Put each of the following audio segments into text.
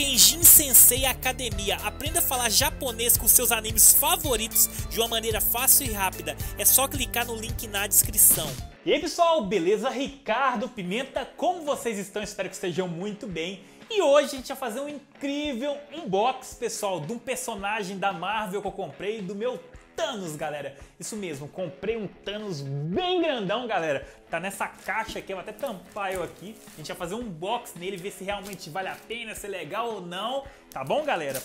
Kenjin Sensei Academia. Aprenda a falar japonês com seus animes favoritos de uma maneira fácil e rápida. É só clicar no link na descrição. E aí pessoal, beleza? Ricardo Pimenta, como vocês estão? Espero que estejam muito bem. E hoje a gente vai fazer um incrível unbox, pessoal, de um personagem da Marvel que eu comprei, do meu Thanos, galera. Isso mesmo, comprei um Thanos bem grandão, galera. Tá nessa caixa aqui, eu vou até tampar eu aqui. A gente vai fazer um unbox nele, ver se realmente vale a pena, se é legal ou não. Tá bom, galera?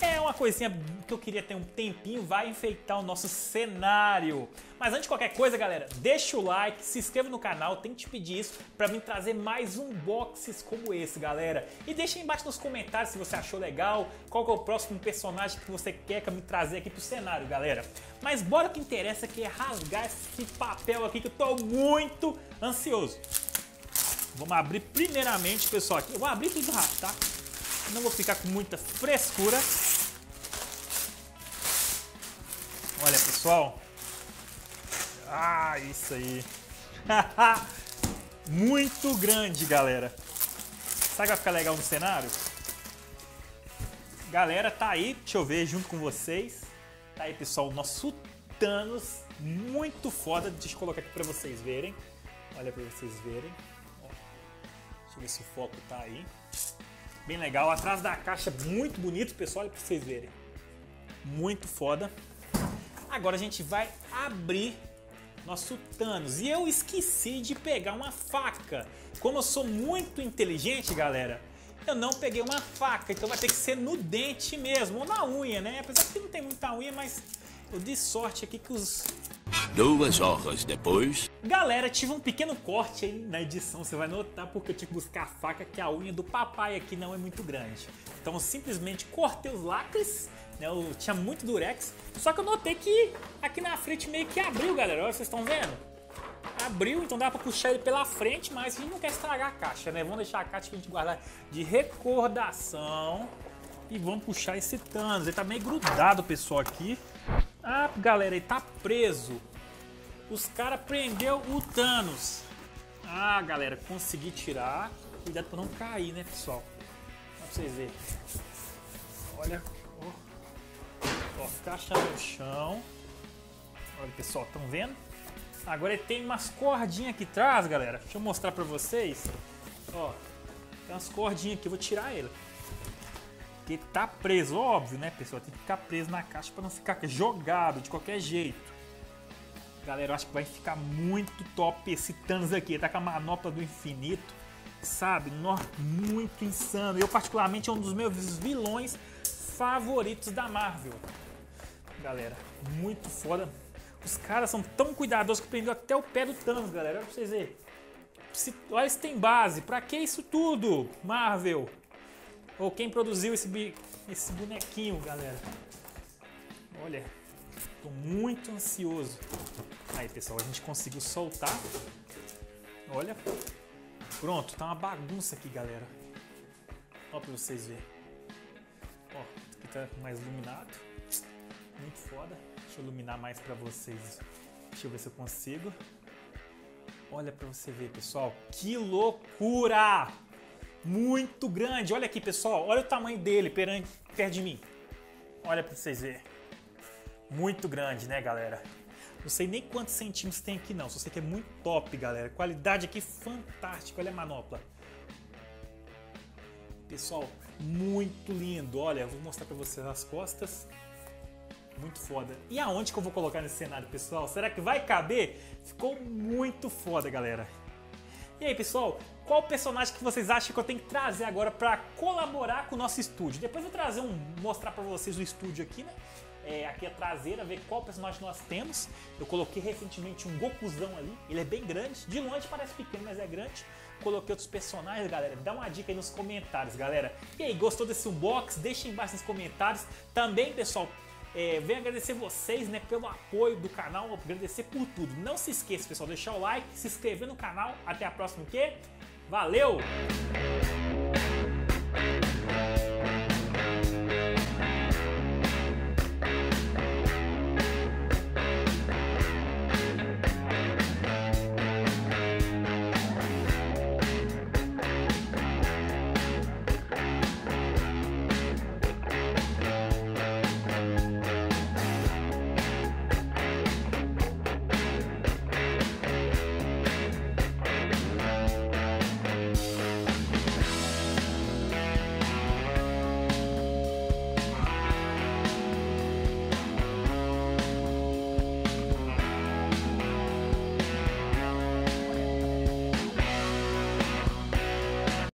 É uma coisinha que eu queria ter um tempinho, vai enfeitar o nosso cenário. Mas antes de qualquer coisa, galera, deixa o like, se inscreva no canal, tem que te pedir isso para mim trazer mais unboxes como esse, galera. E deixa aí embaixo nos comentários se você achou legal, qual é o próximo personagem que você quer que eu me trazer aqui pro cenário, galera. Mas bora que interessa que é rasgar esse papel aqui que eu tô muito ansioso. Vamos abrir primeiramente, pessoal, aqui. Eu vou abrir tudo rápido, tá? Não vou ficar com muita frescura. Olha, pessoal. Ah, isso aí. Muito grande, galera. Sabe que vai ficar legal no cenário? Galera, tá aí. Deixa eu ver junto com vocês. Tá aí, pessoal, o nosso Thanos. Muito foda. Deixa eu colocar aqui pra vocês verem. Olha pra vocês verem. Deixa eu ver se o foco tá aí. Bem legal. Atrás da caixa, muito bonito, pessoal. Olha pra vocês verem. Muito foda. Agora a gente vai abrir nosso Thanos. E eu esqueci de pegar uma faca. Como eu sou muito inteligente, galera, eu não peguei uma faca. Então vai ter que ser no dente mesmo, ou na unha, né? Apesar que não tem muita unha, mas eu dei sorte aqui que os... Duas horas depois... Galera, tive um pequeno corte aí na edição, você vai notar porque eu tive que buscar a faca que a unha do papai aqui não é muito grande. Então eu simplesmente cortei os lacres né? Eu tinha muito durex. Só que eu notei que aqui na frente meio que abriu, galera. Olha, vocês estão vendo? Abriu, então dá pra puxar ele pela frente, mas a gente não quer estragar a caixa, né? Vamos deixar a caixa que a gente guardar de recordação. E vamos puxar esse Thanos. Ele tá meio grudado, pessoal, aqui. Ah, galera, ele tá preso. Os caras prendeu o Thanos. Ah, galera, consegui tirar. Cuidado pra não cair, né, pessoal? Pra vocês verem. Olha, Ó, caixa no chão. Olha, pessoal, estão vendo? Agora ele tem umas cordinhas aqui atrás, galera. Deixa eu mostrar pra vocês. Ó, tem umas cordinhas aqui. Eu vou tirar ele. Porque tá preso, óbvio, né, pessoal? Tem que ficar preso na caixa pra não ficar jogado de qualquer jeito. Galera, eu acho que vai ficar muito top esse Thanos aqui. Ele tá com a manopla do infinito, sabe? Muito insano. Eu, particularmente, é um dos meus vilões favoritos da Marvel galera. Muito foda. Os caras são tão cuidadosos que prendeu até o pé do Thanos, galera. Olha pra vocês verem. Olha se tem base. Pra que isso tudo, Marvel? Ou quem produziu esse, esse bonequinho, galera? Olha, tô muito ansioso. Aí, pessoal, a gente conseguiu soltar. Olha. Pronto, tá uma bagunça aqui, galera. Ó pra vocês verem. Ó, aqui tá mais iluminado. Muito foda. Deixa eu iluminar mais para vocês. Deixa eu ver se eu consigo. Olha para você ver, pessoal. Que loucura! Muito grande. Olha aqui, pessoal. Olha o tamanho dele perante, perto de mim. Olha para vocês verem. Muito grande, né, galera? Não sei nem quantos centímetros tem aqui, não. Só sei que é muito top, galera. Qualidade aqui fantástica. Olha a manopla. Pessoal, muito lindo. Olha, vou mostrar para vocês as costas. Muito foda. E aonde que eu vou colocar nesse cenário, pessoal? Será que vai caber? Ficou muito foda, galera. E aí, pessoal, qual personagem que vocês acham que eu tenho que trazer agora para colaborar com o nosso estúdio? Depois eu vou trazer um, mostrar para vocês o estúdio aqui, né? É, aqui a traseira, ver qual personagem nós temos. Eu coloquei recentemente um Gokuzão ali, ele é bem grande, de longe parece pequeno, mas é grande. Coloquei outros personagens, galera, dá uma dica aí nos comentários, galera. E aí, gostou desse unbox? Deixa embaixo nos comentários. Também, pessoal, é, venho agradecer vocês né, pelo apoio do canal, agradecer por tudo. Não se esqueça, pessoal, deixar o like, se inscrever no canal. Até a próxima, que? Valeu!